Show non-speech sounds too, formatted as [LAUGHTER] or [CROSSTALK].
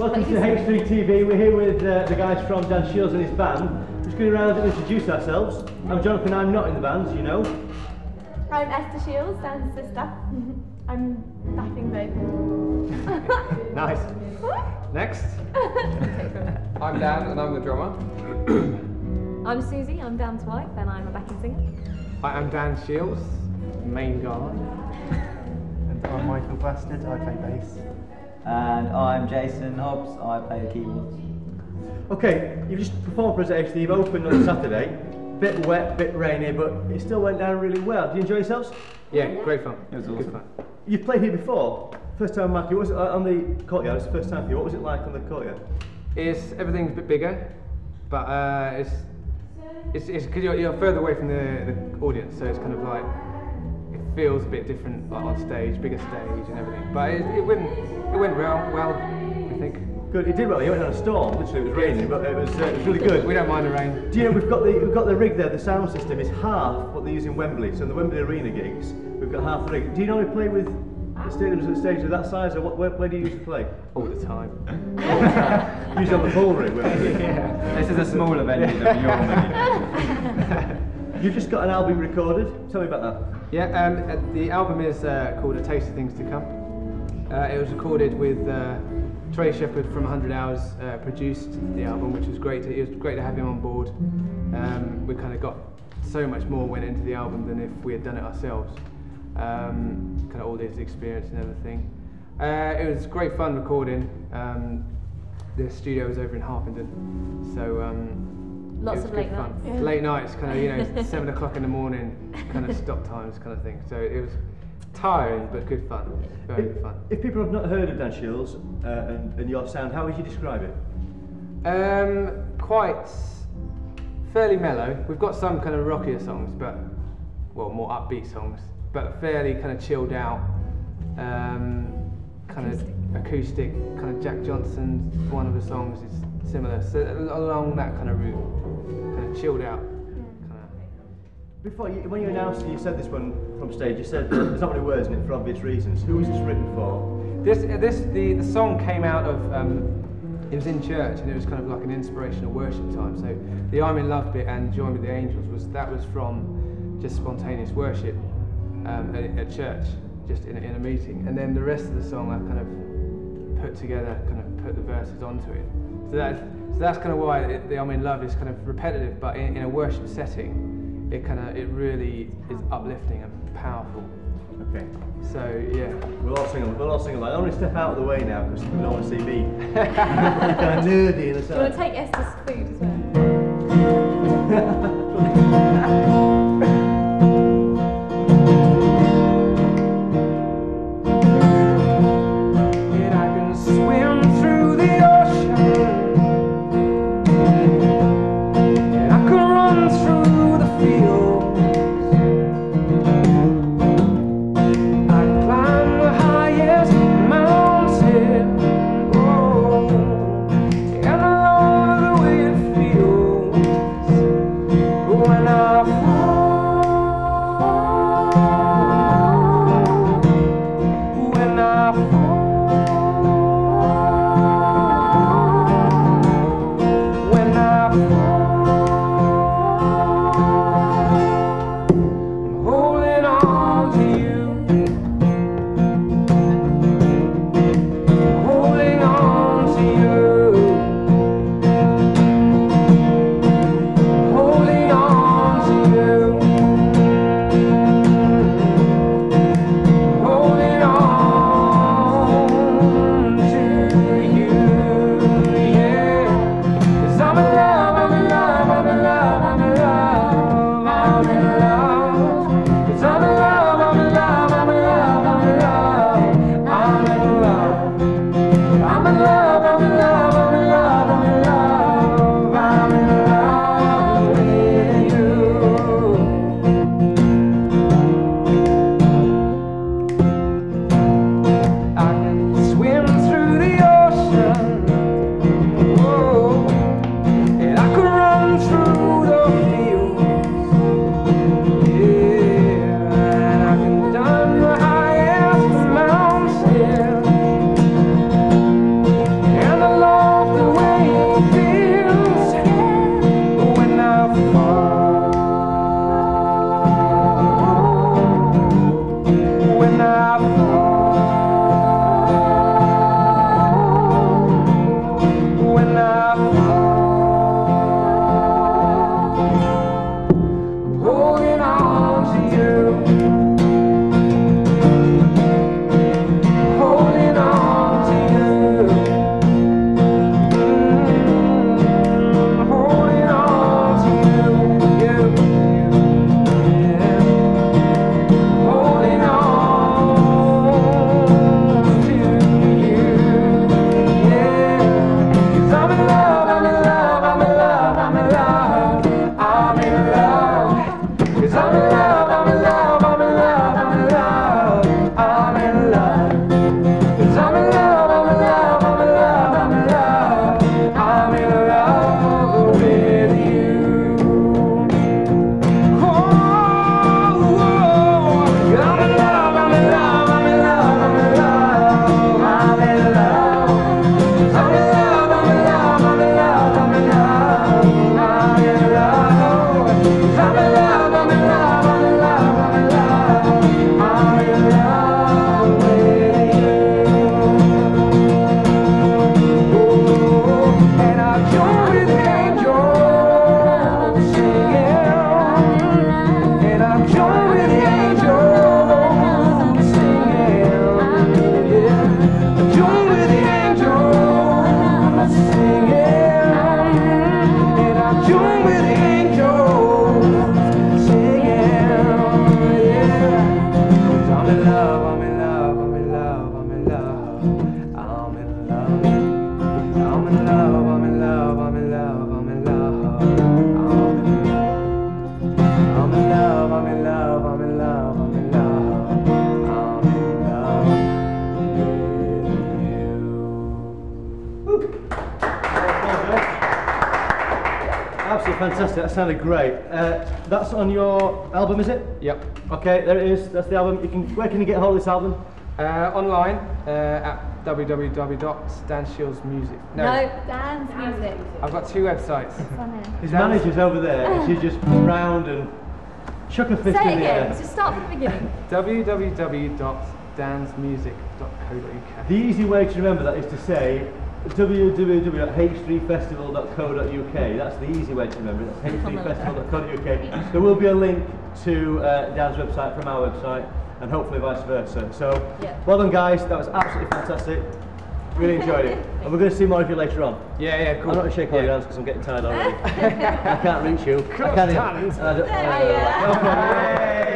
welcome to H3 TV. We're here with uh, the guys from Dan Shiells and his band. Just going around and introduce ourselves. I'm Jonathan, I'm not in the band, you know. I'm Esther Shiells, Dan's sister. [LAUGHS] I'm laughing babe. [LAUGHS] Nice. [LAUGHS] Next. I'm Dan and I'm the drummer. [COUGHS] I'm Susie, I'm Dan's wife, and I'm a backing singer. I am Dan Shiells, main guard. And I'm Michael Bastard, I play bass. And I'm Jason Hobbs, I play the keyboards. Okay, you've just performed for us at H3, you've opened on Saturday. Bit wet, bit rainy, but it still went down really well. Did you enjoy yourselves? Yeah, great fun. It was Good awesome. fun. You've played here before. First time, Mackie, what was it like on the courtyard? It's the first time for you. What was it like on the courtyard? It's everything's a bit bigger, but uh, it's it's it's because you're, you're further away from the, the audience, so it's kind of like it feels a bit different like, on stage, bigger stage and everything. But it, it went it went well, well, I think. Good, it did well. You went on a storm, literally, it was raining, but it was, uh, it was really good. We don't mind the rain. Do you know we've got the we've got the rig there. The sound system is half what they use in Wembley. So in the Wembley Arena gigs, we've got half the rig. Do you normally play with the stadiums at stage of that size, or what, where, where do you usually play? All the time. [LAUGHS] Usually on the ball rig. Wembley. This is a smaller venue than [LAUGHS] normally. You've just got an album recorded. Tell me about that. Yeah, um, uh, the album is uh, called A Taste of Things to Come. Uh, it was recorded with uh, Trey Shepherd from 100 Hours, uh, produced the album, which was great. To, it was great to have him on board. Um, we kind of got so much more went into the album than if we had done it ourselves. Um, kind of all this experience and everything. Uh, it was great fun recording. Um, the studio was over in Harpenden, so um, Lots of late fun. nights. Yeah. Late nights, kind of you know [LAUGHS] seven o'clock in the morning, kind of [LAUGHS] stop times, kind of thing. So it was tiring but good fun, very good fun. If people have not heard of Dan Shiells uh, and, and your sound, how would you describe it? Um, quite fairly mellow. We've got some kind of rockier songs, but well, more upbeat songs, but fairly kind of chilled out. Um, kind of acoustic, kind of Jack Johnson. One of the songs is similar, so along that kind of route, kind of chilled out. Before you, when you announced it, you said this one from stage. You said there's not many words in it for obvious reasons. Who was this written for? This, this, the, the song came out of, um, it was in church and it was kind of like an inspirational worship time. So the I'm in Love bit and Join with the Angels was, that was from just spontaneous worship um, at, at church, just in a, in a meeting. And then the rest of the song I kind of put together, kind of put the verses onto it. So that's, so that's kind of why it, the I'm in Love is kind of repetitive, but in, in a worship setting, it kind of, it really is uplifting and powerful. Okay. So yeah. We'll all sing. We'll all sing along. I'm going to step out of the way now because you don't want to see me. [LAUGHS] kind of nerdy in the Do you want to take Esther's food as well? [LAUGHS] fantastic. That sounded great. Uh, that's on your album, is it? Yep. Okay, there it is. That's the album. You can. Where can you get hold of this album? Uh, online uh, at www.stanshieldsmusic. No, dance music. I've got two websites. It's on here. His Sounds- manager's over there. and [LAUGHS] She's just round and chuck a fist Say it in the again. air. Just start from the beginning. [LAUGHS] www.dansmusic.co.uk. The easy way to remember that is to say www.h3festival.co.uk. That's the easy way to remember it. That's h3festival.co.uk. There will be a link to uh, Dan's website from our website and hopefully vice versa. So, Yeah. well done, guys. That was absolutely fantastic. Really enjoyed it. [LAUGHS] And we're going to see more of you later on. Yeah, yeah, cool. I'm not going to shake all your hands because I'm getting tired already. [LAUGHS] I can't reach you. I can't even. talent. I don't- There we go. Okay. Yay, guys.